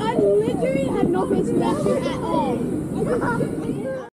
I literally have no face left here at all.